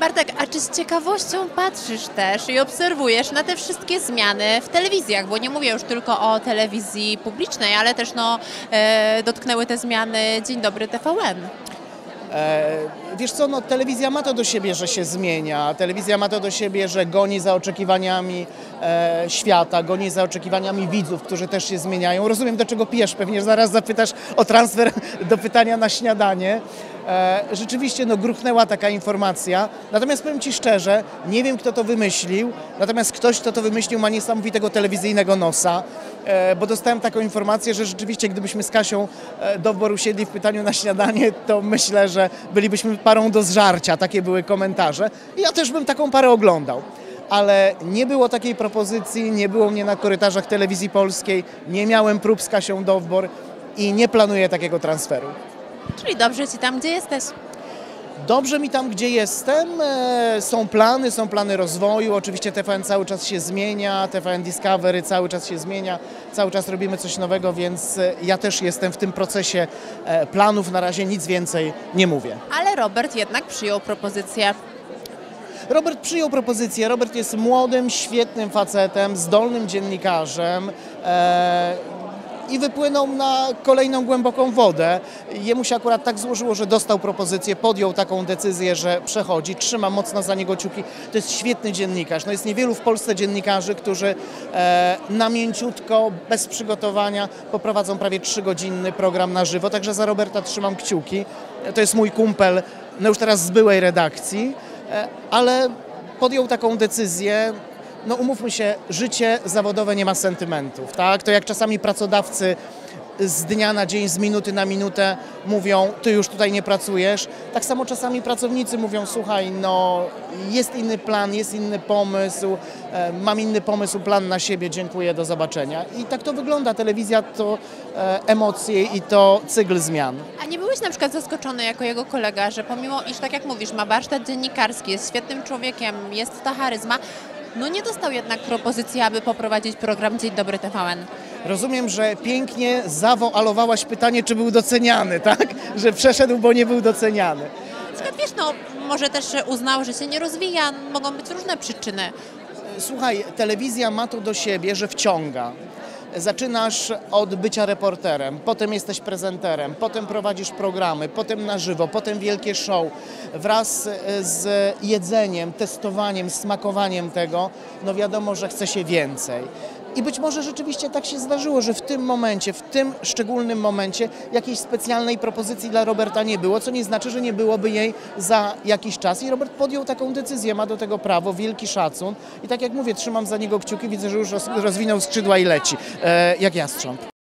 Bartek, a czy z ciekawością patrzysz też i obserwujesz na te wszystkie zmiany w telewizjach? Bo nie mówię już tylko o telewizji publicznej, ale też no, e, dotknęły te zmiany Dzień Dobry TVN. E, wiesz co, no, telewizja ma to do siebie, że się zmienia. Telewizja ma to do siebie, że goni za oczekiwaniami e, świata, goni za oczekiwaniami widzów, którzy też się zmieniają. Rozumiem, do czego pijesz. Pewnie zaraz zapytasz o transfer do pytania na śniadanie. E, rzeczywiście no, gruchnęła taka informacja. Natomiast powiem Ci szczerze, nie wiem kto to wymyślił, natomiast ktoś, kto to wymyślił ma niesamowitego telewizyjnego nosa, e, bo dostałem taką informację, że rzeczywiście gdybyśmy z Kasią e, Dowbor usiedli w pytaniu na śniadanie, to myślę, że bylibyśmy parą do zżarcia. Takie były komentarze. Ja też bym taką parę oglądał. Ale nie było takiej propozycji, nie było mnie na korytarzach telewizji polskiej, nie miałem prób z Kasią Dowbor i nie planuję takiego transferu. Czyli dobrze Ci tam, gdzie jesteś. Dobrze mi tam, gdzie jestem. E, Są plany, są plany rozwoju. Oczywiście TVN cały czas się zmienia, TVN Discovery cały czas się zmienia, cały czas robimy coś nowego, więc e, ja też jestem w tym procesie e, planów. Na razie nic więcej nie mówię. Ale Robert jednak przyjął propozycję. Robert przyjął propozycję. Robert jest młodym, świetnym facetem, zdolnym dziennikarzem. I wypłynął na kolejną głęboką wodę. Jemu się akurat tak złożyło, że dostał propozycję, podjął taką decyzję, że przechodzi. Trzymam mocno za niego kciuki. To jest świetny dziennikarz. No jest niewielu w Polsce dziennikarzy, którzy e, na mięciutko, bez przygotowania poprowadzą prawie trzygodzinny program na żywo. Także za Roberta trzymam kciuki. To jest mój kumpel, no już teraz z byłej redakcji, e, ale podjął taką decyzję, no umówmy się, życie zawodowe nie ma sentymentów, tak? To jak czasami pracodawcy z dnia na dzień, z minuty na minutę mówią, ty już tutaj nie pracujesz. Tak samo czasami pracownicy mówią, słuchaj, no jest inny plan, jest inny pomysł, e, mam inny pomysł, plan na siebie, dziękuję, do zobaczenia. I tak to wygląda. Telewizja to e, emocje i to cykl zmian. A nie byłeś na przykład zaskoczony jako jego kolega, że pomimo iż tak jak mówisz, ma warsztat dziennikarski, jest świetnym człowiekiem, jest ta charyzma, no nie dostał jednak propozycji, aby poprowadzić program Dzień Dobry TVN. Rozumiem, że pięknie zawoalowałaś pytanie, czy był doceniany, tak? Że przeszedł, bo nie był doceniany. Skąd wiesz, no może też uznał, że się nie rozwija, mogą być różne przyczyny. Słuchaj, telewizja ma to do siebie, że wciąga. Zaczynasz od bycia reporterem, potem jesteś prezenterem, potem prowadzisz programy, potem na żywo, potem wielkie show. Wraz e, z jedzeniem, testowaniem, smakowaniem tego, no wiadomo, że chce się więcej. I być może rzeczywiście tak się zdarzyło, że w tym momencie, w tym szczególnym momencie jakiejś specjalnej propozycji dla Roberta nie było, co nie znaczy, że nie byłoby jej za jakiś czas. I Robert podjął taką decyzję, ma do tego prawo, wielki szacun. I tak jak mówię, trzymam za niego kciuki, widzę, że już roz- rozwinął skrzydła i leci, e, jak jastrząb.